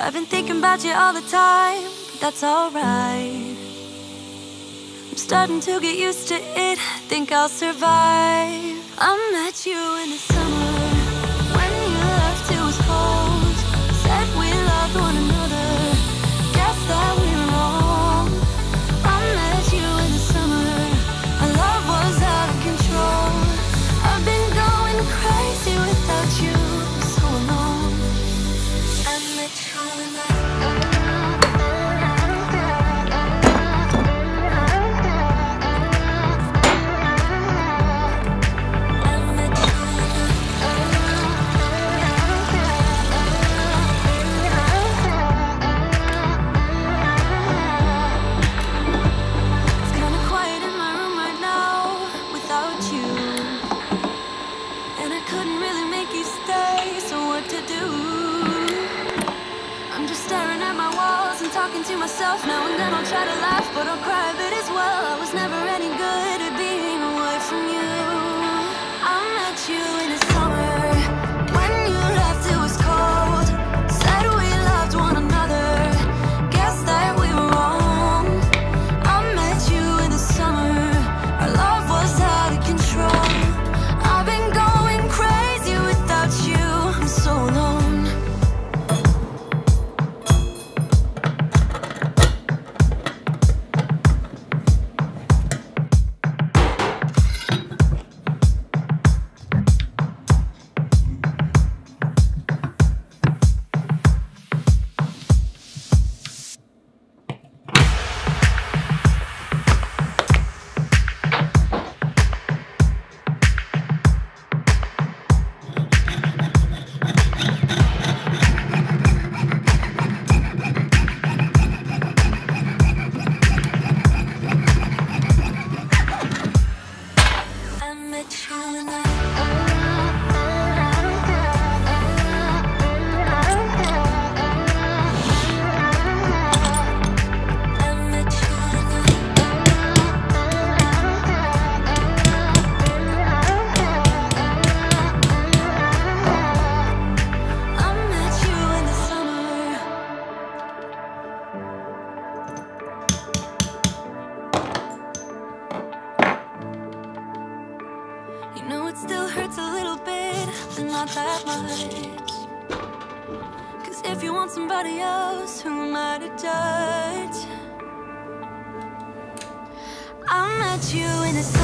I've been thinking about you all the time, but that's alright. I'm starting to get used to it, think I'll survive. I met you in the summer. night, all night. talking to myself now and then I'll try to laugh, but I'll cry a bit as well. not that much. Cause if you want somebody else, who am I to judge? I met you in a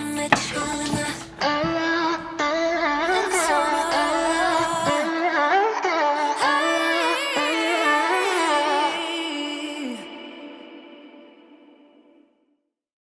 I'm you're